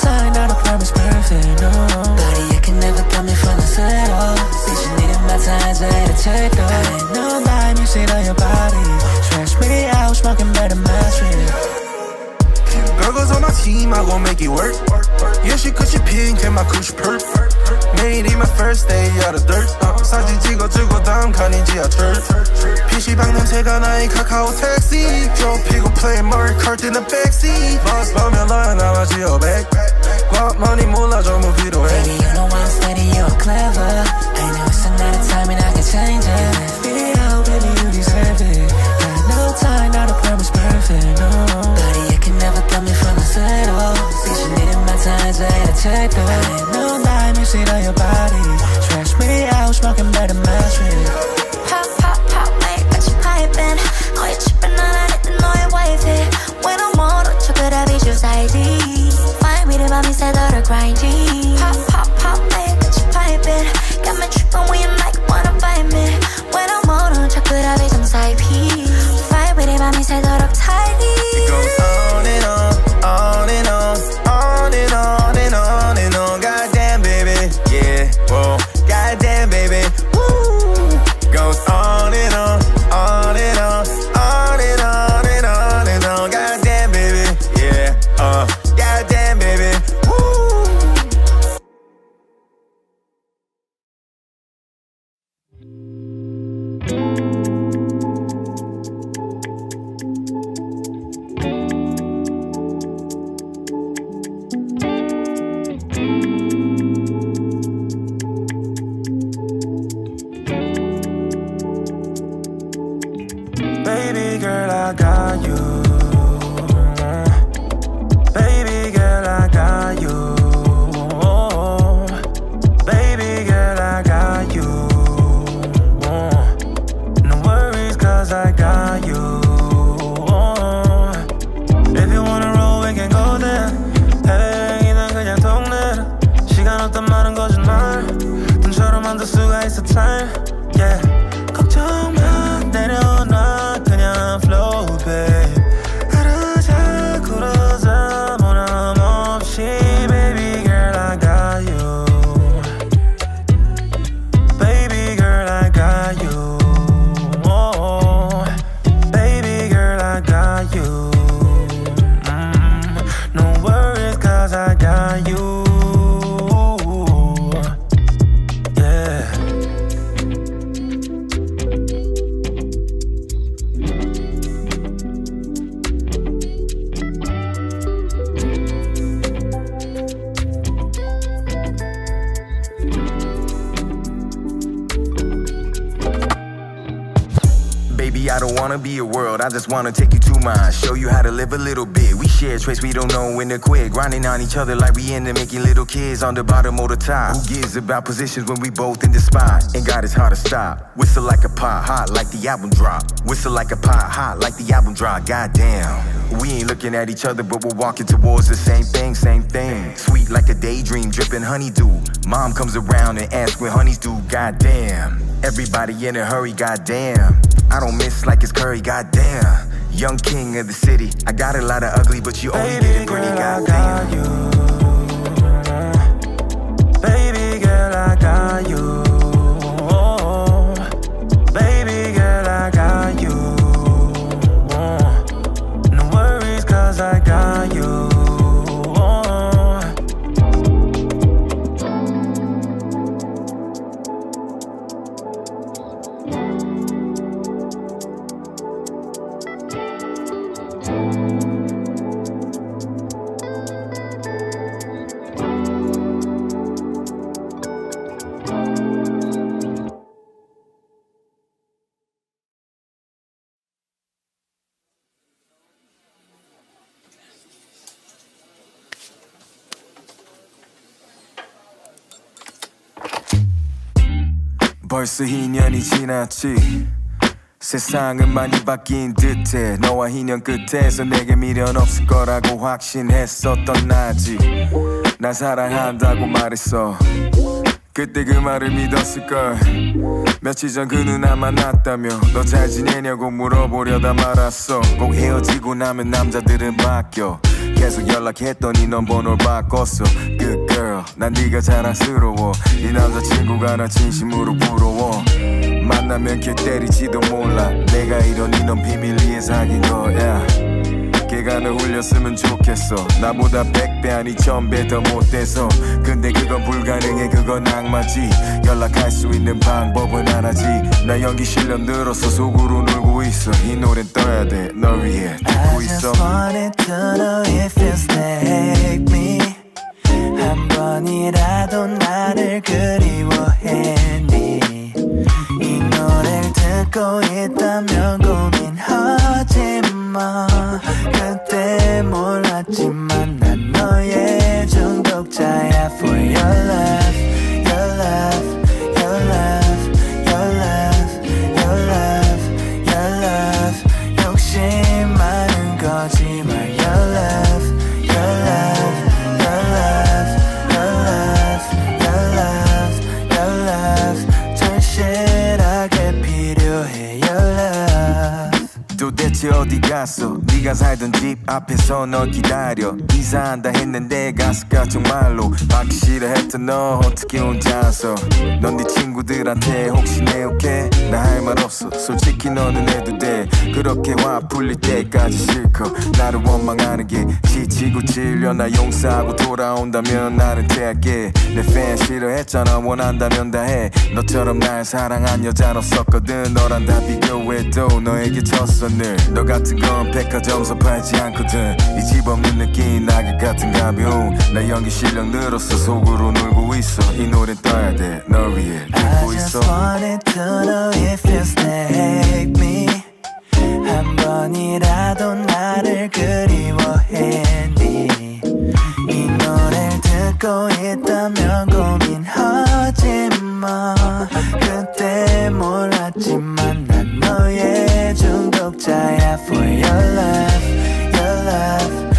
time, not a promise perfect, no. Body, you can never got me from the settle Bitch, you needed my time, better check off. I ain't no lie, you see on your body. Stress me out, smoking better mattress team, I gon' make it work. Yeah, she cause she pink and my kush perk. Made it my first day out of dirt. 어, 사진 찍어주고 다음 칸이 지하철. PC방 냄새가 나의 카카오 택시. 좁히고 play Mario Kart in the backseat. 버스 보면 너야 나와 지어백. 꽉 money 몰라 전부 필요해. Baby, you know I'm steady, you're clever. I know it's another time and I can change it. Left it out, baby, you deserve it. Got no time, not a promise perfect, no. But you can never cut me from the settle. 지시는 my time, so I check though. I know 날 미친 on your body. Stretch me out, smoking better mattress. Pop, pop, pop, make 같이 piping. 너의 칩은 난 아랬던 너의 wifey. When I'm on, 초콜릿 비주스 ID. Find me the 밤이 새도록 grinding. Pop, pop, pop, make 같이 piping. Got me tripping when you like wanna find me. When I'm on, 초콜릿 비주스 IP. 밤이 새도록 tidy. It goes on and on wanna be a world, I just wanna take you to mine. Show you how to live a little bit. We share traits we don't know when to quit. Grinding on each other like we into making little kids on the bottom of the top. Who gives about positions when we both in the spot? And God, it's hard to stop. Whistle like a pot, hot like the album drop. Whistle like a pot, hot like the album drop. Goddamn. We ain't looking at each other, but we're walking towards the same thing, same thing. Sweet like a daydream, dripping honeydew. Mom comes around and asks where honeys do. Goddamn. Everybody in a hurry, goddamn. I don't miss like it's curry, goddamn. Young king of the city. I got a lot of ugly, but you only get it pretty, goddamn. Baby girl, I got you. 벌써 2년이 지났지. 세상은 많이 바뀐 듯해. 너와 2년 끝에서 내게 미련 없을 거라고 확신했었던 나지. 나 사랑한다고 말했어. 그때 그 말을 믿었을걸. 며칠 전 그 누나 만났다며 너 잘 지내냐고 물어보려다 말았어. 꼭 헤어지고 나면 남자들은 바뀌어. 계속 연락했더니 넌 번호를 바꿨어. Good girl 난 네가 자랑스러워. 네 남자친구가 나 진심으로 부러워. 만나면 걔 때리지도 몰라. 내가 이러니 넌 비밀리에 사귄 거야. 걔가 널 들렸으면 좋겠어. 나보다 백배 아니 천배 더 못돼서. 근데 그건 불가능해. 그건 악마지. 연락할 수 있는 방법은 하나지. 나 연기 실력 늘어서 속으로 놀고 있어. 이 노래 떠야 돼. 널 위해 듣고 I 있어. just wanted to know if you stay me 한 번이라도 나를 그리워했니? 이 노래를 듣고 있다면 고민하지 마. 그때 몰랐지만 난 너의 중독자야 for your love castle. 네가 살던 집 앞에서 널 기다려. 이사한다 했는데 갔을까 정말로 받기 싫어했던 너 어떻게 혼자서 넌 네 친구들한테 혹시 내 오케이 나할 말 없어. 솔직히 너는 해도 돼. 그렇게 화 풀릴 때까지 싫고 나를 원망하는 게 지치고 질려. 나 용서하고 돌아온다면 나는 대할게. 내팬 싫어했잖아. 원한다면 다해. 너처럼 날 사랑한 여자는 없었거든. 너랑 다 비교해도 너에게 졌어 늘너 같은 건 백화점 서 팔지 않거든. 이 집 없는 느낌 낙엽 같은 가벼움. 나 연기 실력 늘었어. 속으로 놀고 있어. 이 노래 떠야 돼. 널 위해 I 듣고 just 있어. wanted to know if you stay me. 한 번이라도 나를 그리워했니? 이 노래를 듣고 있다면 고민하지 마. 그때 몰랐지만 난 너의 중독자야 for your love your love your love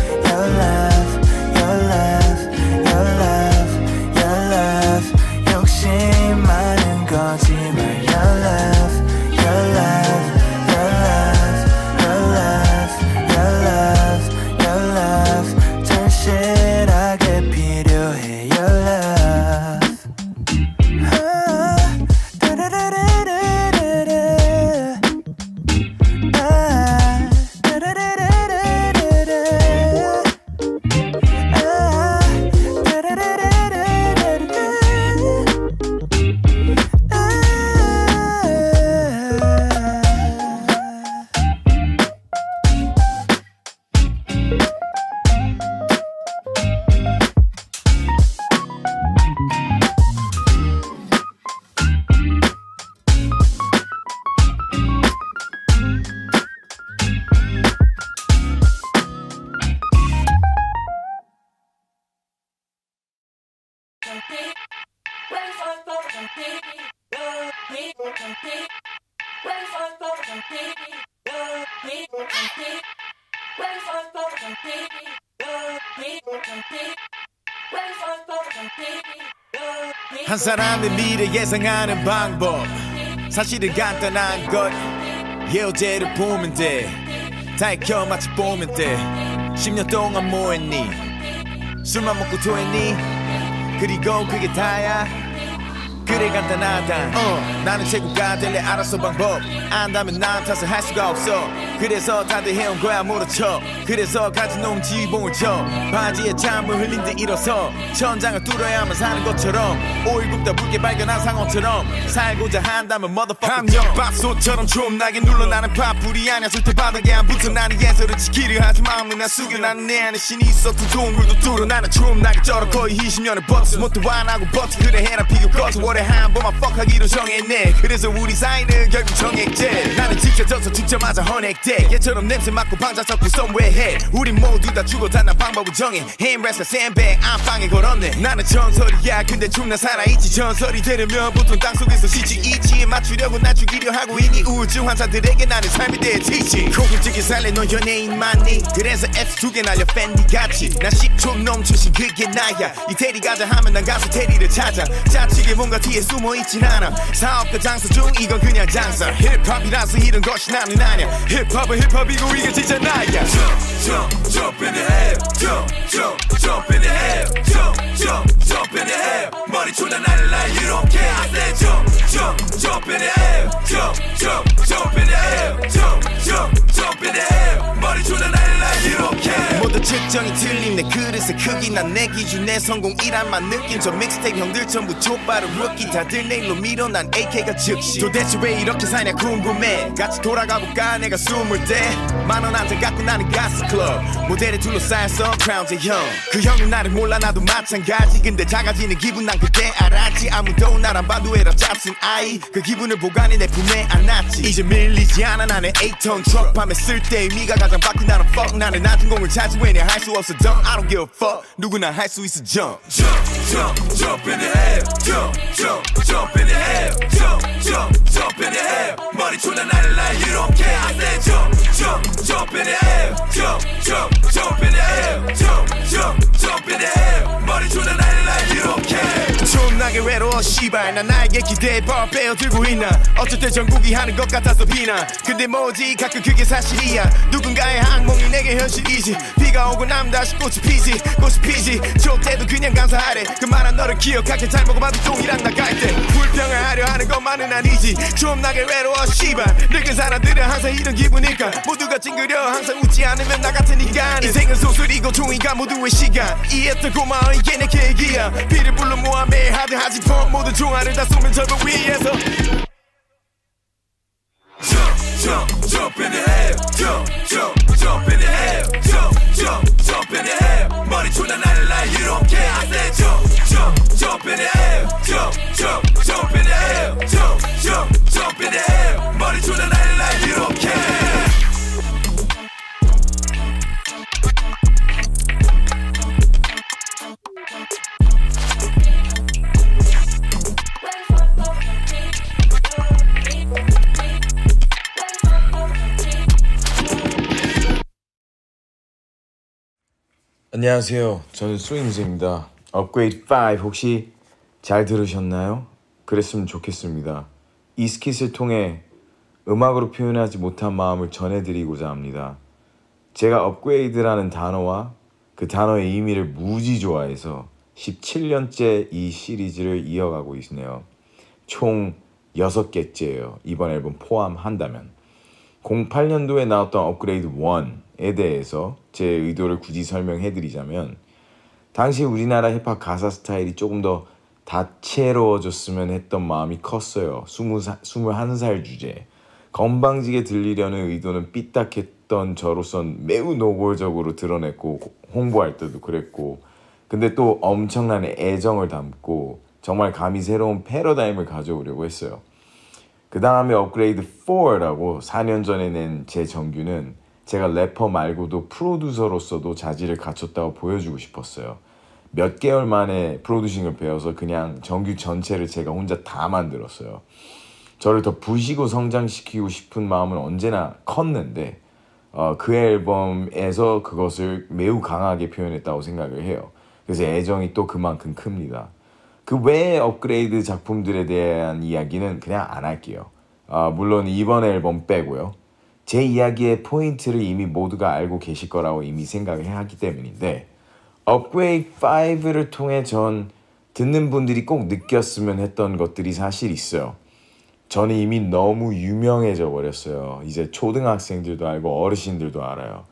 사람의 미래 예상하는 방법. 사실은 간단한 것. 예어제를 보면 돼 다 익혀 마치 보면 돼 10년 동안 뭐 했니? 술만 먹고 토했니? 그리고 그게 다야? 그래 간단하다. 어, 나는 최고가 될래. 알았어 방법. 안다면 난 탓을 할 수가 없어 그래서 다들 해온 거야 모르쳐 그래서 가진 놈 지봉을 쳐. 바지에 잠을 흘린 듯 일어서 천장을 뚫어야만 사는 것처럼. 오일 굽다 붉게 발견한 상어처럼 살고자 한다면 motherfucker 함정밥솥처럼 좀나게 눌러 나는 파풀이 아니야. 절대 바닥에 안 붙어. 나는 예절을 지키려 하지 마음은 나 숙여. 나는 내 안에 신이 있어. 두 동굴도 뚫어. 나는 좀나게 쩔어. 거의 20년을 버텨. 못도 완하고 버텨. 그래 해라 비교 꺼져. 월에 한 번만 뻑하기로 정했네. 그래서 우리 사이는 결국 정액제. 나는 지켜져서 죽자마자 헌액 돼. 얘처럼 냄새 맡고 방자 잡고 썸웨해 우린 모두 다 죽어 다난 방법을 정해. 힘레스 샌백 안방에 걸었네. 나는 전설이야. 근데 죽나 살아있지. 전설이 되려면 보통 땅속에서 쉬지 이치에 맞추려고 날 죽이려 하고 있니? 우주 환자들에게 나는 삶에 대해 teaching 고급지게 살래 너 연예인 맞니? 그래서 F 두개 날려 Fendi 같이. 나 10초 넘치신 그게 나야. 이태리 가자 하면 난 가서 테리를 찾아. 짜치게 뭔가 뒤에 숨어있진 않아. 사업가 장사 중 이건 그냥 장사. 힙합이라서 이런 것이 나는 아냐 힙합 은 힙합이고 이게 진짜 나야 Jump, jump, jump in the air Jump, jump, jump in the air Jump, jump, jump in the air 머리 존나 날라 you don't care I said jump, jump, jump in the air Jump, jump, jump in the air Jump, jump, jump in the air 머리 존나 날라 you don't care 모두 측정이 틀린 내 그릇의 크기 난 내 기준 내 성공이란만 느낀 저 믹스테이프 형들 전부 족바로 루키 다들 내일로 밀어 난 AK가 즉시 도대체 왜 이렇게 사냐 궁금해 같이 돌아가볼까 내가 스물 때 만원 한 장 갖고 나는 갔어 클럽. 모델에 둘러싸여서 Crown J 형 그 형은 나를 몰라 나도 마찬가지. 근데 작아지는 기분 난 그때 알았지. 아무도 날 안 봐도 에라 잡쓴 아이. 그 기분을 보관해 내 품에 안았지. 이제 밀리지 않아 나는 8톤 트럭 밤에 쓸 때 의미가 가장 바뀐 나는 fuck. 나는 낮은 공을 차지 왜냐 할수 없어 dunk I don't give a fuck. 누구나 할 수 있어 jump. Jump jump jump in the air. Jump jump jump in the air. Jump jump jump in the air. 머리 존나 날라 you don't care I said jump jump jump in the air jump jump jump in the air jump jump jump in the air. 머리 존나 날라 you don't care 존나게 외로워 씨발. 난 나에게 기대에 bar 빼어 들고 있나? 어쩔 때 전국이 하는 것 같아서 비나 근데 뭐지? 가끔 그게 사실이야. 누군가의 악몽이 내게 현실이지. 비가 오고 나면 다시 꽃이 피지 꽃이 피지. 좋을 때도 그냥 감사하래. 그 말한 너를 기억하게 잘 먹어봐도 똥이랑 나갈 때. 불평을 하려 하는 것만은 아니지. 좀 나게 외로워 씨발. 늙은 사람들은 항상 이런 기분 일까 모두가 찡그려 항상 웃지 않으면 나 같은 인간 인생은 소설이고 종이가 모두의 시간 이해했던 고마워 이게 내 계획이야 비를 불러 모아 매일 하드 하지 펌 모든 종아를 다 쏘면 절벽 위에서 Jump, jump, in the air. Jump, jump, jump in the air. Jump, jump, jump in the air. 머리 존나 날라, you don't care. I said jump, jump, jump in the air. Jump, jump, jump in the air. Jump, jump, jump in the air. 머리 존나 안녕하세요. 저는 스윙즈입니다. 업그레이드 5 혹시 잘 들으셨나요? 그랬으면 좋겠습니다. 이 스킷을 통해 음악으로 표현하지 못한 마음을 전해드리고자 합니다. 제가 업그레이드라는 단어와 그 단어의 의미를 무지 좋아해서 17년째 이 시리즈를 이어가고 있네요. 총 6개째예요. 이번 앨범 포함한다면. 08년도에 나왔던 업그레이드 1에 대해서 제 의도를 굳이 설명해 드리자면 당시 우리나라 힙합 가사 스타일이 조금 더 다채로워졌으면 했던 마음이 컸어요. 20살, 21살 주제. 건방지게 들리려는 의도는 삐딱했던 저로선 매우 노골적으로 드러냈고 홍보할 때도 그랬고 근데 또 엄청난 애정을 담고 정말 감히 새로운 패러다임을 가져오려고 했어요. 그 다음에 업그레이드 4라고 4년 전에 낸 제 정규는 제가 래퍼 말고도 프로듀서로서도 자질을 갖췄다고 보여주고 싶었어요. 몇 개월 만에 프로듀싱을 배워서 그냥 정규 전체를 제가 혼자 다 만들었어요. 저를 더 부시고 성장시키고 싶은 마음은 언제나 컸는데 어, 그 앨범에서 그것을 매우 강하게 표현했다고 생각을 해요. 그래서 애정이 또 그만큼 큽니다. 그 외의 업그레이드 작품들에 대한 이야기는 그냥 안 할게요. 아, 물론 이번 앨범 빼고요. 제 이야기의 포인트를 이미 모두가 알고 계실 거라고 이미 생각을 하기 때문인데 업그레이드 5를 통해 전 듣는 분들이 꼭 느꼈으면 했던 것들이 사실 있어요. 저는 이미 너무 유명해져 버렸어요. 이제 초등학생들도 알고 어르신들도 알아요.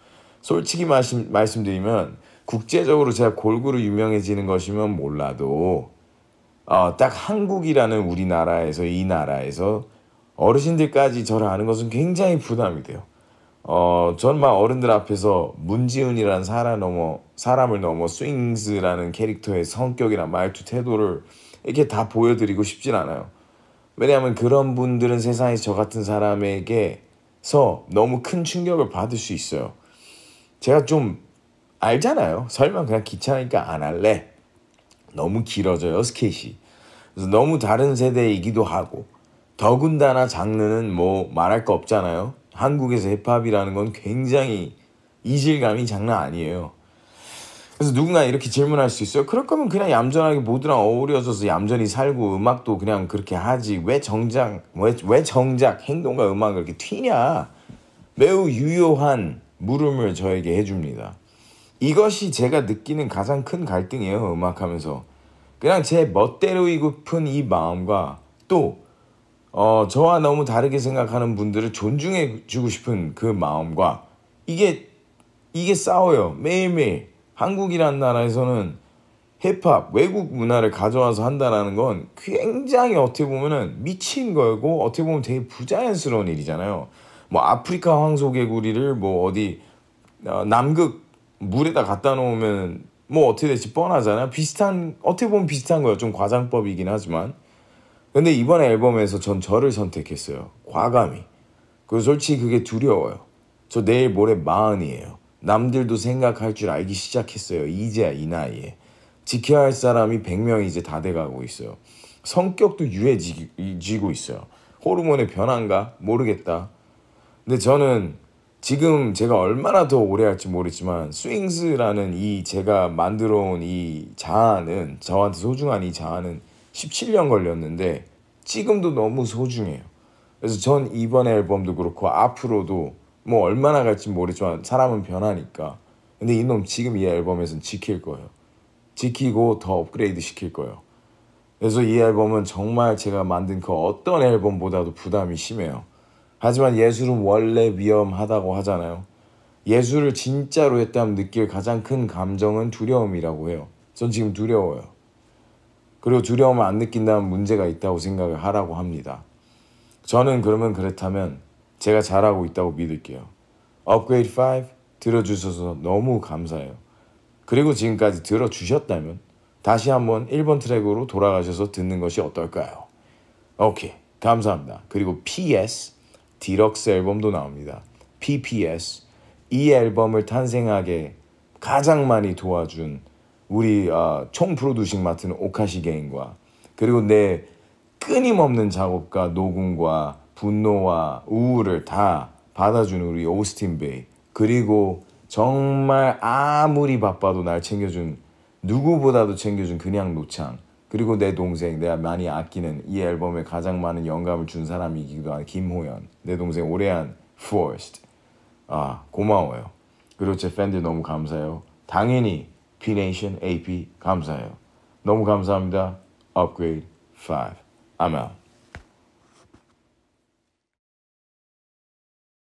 솔직히 말씀, 말씀드리면 국제적으로 제가 골고루 유명해지는 것이면 몰라도 어, 딱 한국이라는 우리나라에서 이 나라에서 어르신들까지 저를 아는 것은 굉장히 부담이 돼요. 어, 전 막 어른들 앞에서 문지훈이라는 사람 넘어 사람을 넘어 스윙스라는 캐릭터의 성격이나 말투 태도를 이렇게 다 보여드리고 싶진 않아요. 왜냐하면 그런 분들은 세상에서 저 같은 사람에게서 너무 큰 충격을 받을 수 있어요. 제가 좀 알잖아요. 설마 그냥 귀찮으니까 안 할래. 너무 길어져요 스케이시. 그래서 너무 다른 세대이기도 하고 더군다나 장르는 뭐 말할 거 없잖아요. 한국에서 힙합이라는 건 굉장히 이질감이 장난 아니에요. 그래서 누군가 이렇게 질문할 수 있어요. 그럴 거면 그냥 얌전하게 모두랑 어우러져서 얌전히 살고 음악도 그냥 그렇게 하지. 왜 정작 왜, 왜 정작 행동과 음악을 이렇게 튀냐? 매우 유효한 물음을 저에게 해줍니다. 이것이 제가 느끼는 가장 큰 갈등이에요. 음악하면서 그냥 제 멋대로이고픈 이 마음과 또 어, 저와 너무 다르게 생각하는 분들을 존중해 주고 싶은 그 마음과 이게 이게 싸워요. 매일매일. 한국이란 나라에서는 힙합, 외국 문화를 가져와서 한다라는 건 굉장히 어떻게 보면은 미친 거고 어떻게 보면 되게 부자연스러운 일이잖아요. 뭐 아프리카 황소개구리를 뭐 어디 어, 남극 물에다 갖다 놓으면 뭐 어떻게 될지 뻔하잖아요. 비슷한 어떻게 보면 비슷한 거예요. 좀 과장법이긴 하지만. 근데 이번 앨범에서 전 저를 선택했어요. 과감히. 그리고 솔직히 그게 두려워요. 저 내일 모레 마흔이에요. 남들도 생각할 줄 알기 시작했어요. 이제야 이 나이에. 지켜야 할 사람이 100명이 이제 다 돼가고 있어요. 성격도 유해지고 있어요. 호르몬의 변화인가? 모르겠다. 근데 저는 지금 제가 얼마나 더 오래 할지 모르지만 스윙스라는 이 제가 만들어 온 이 자아는 저한테 소중한 이 자아는 17년 걸렸는데 지금도 너무 소중해요. 그래서 전 이번 앨범도 그렇고 앞으로도 뭐 얼마나 갈지 모르지만 사람은 변하니까 근데 이놈 지금 이 앨범에서는 지킬 거예요. 지키고 더 업그레이드 시킬 거예요. 그래서 이 앨범은 정말 제가 만든 그 어떤 앨범보다도 부담이 심해요. 하지만 예술은 원래 위험하다고 하잖아요. 예술을 진짜로 했다면 느낄 가장 큰 감정은 두려움이라고 해요. 전 지금 두려워요. 그리고 두려움을 안 느낀다면 문제가 있다고 생각을 하라고 합니다. 저는 그러면 그렇다면 제가 잘하고 있다고 믿을게요. 업그레이드 5 들어주셔서 너무 감사해요. 그리고 지금까지 들어주셨다면 다시 한번 1번 트랙으로 돌아가셔서 듣는 것이 어떨까요? 오케이. 감사합니다. 그리고 PS deluxe 앨범도 나옵니다. PPS 이 앨범을 탄생하게 가장 많이 도와준 우리 어, 총 프로듀싱 맡은 오카시 개인과 그리고 내 끊임없는 작업과 녹음과 분노와 우울을 다 받아준 우리 오스틴 베이 그리고 정말 아무리 바빠도 날 챙겨준 누구보다도 챙겨준 그냥 노창 그리고 내 동생 내가 많이 아끼는 이 앨범에 가장 많은 영감을 준 사람이기도 한 김호연 내 동생 오래한 포스트 아 고마워요. 그리고 제 팬들 너무 감사해요. 당연히 P-Nation AP 감사해요 너무 감사합니다 Upgrade 5 I'm out